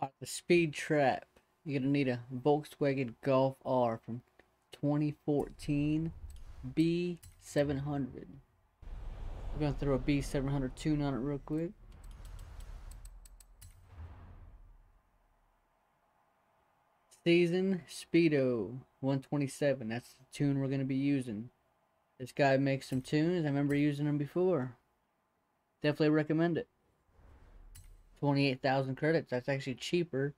Alright, the speed trap. You're gonna need a Volkswagen Golf R from 2014 B700. We're gonna throw a B700 tune on it real quick. Season Speedo 127. That's the tune we're gonna be using. This guy makes some tunes. I remember using them before. Definitely recommend it. 28,000 credits. That's actually cheaper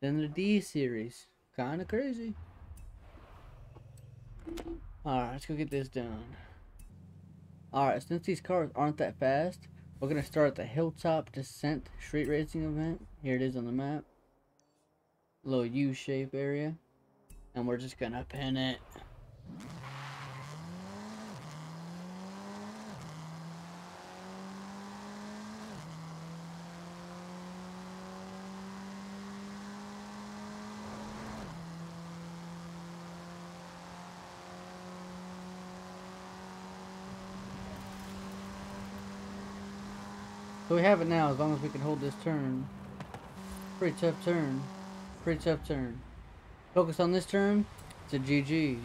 than the D series. Kind of crazy. Alright, let's go get this done. Alright, since these cars aren't that fast, we're going to start the Hilltop Descent Street Racing event. Here it is on the map. Little U-shape area. And we're just going to pin it. So we have it now as long as we can hold this turn. Pretty tough turn. Pretty tough turn. Focus on this turn. It's a GG.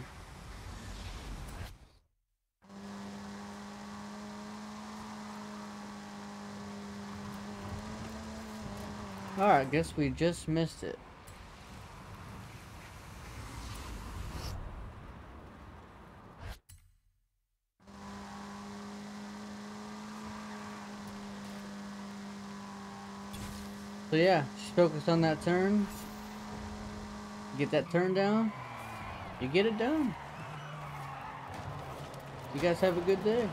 Alright, guess we just missed it. So yeah, just focus on that turn. Get that turn down. You get it done. You guys have a good day.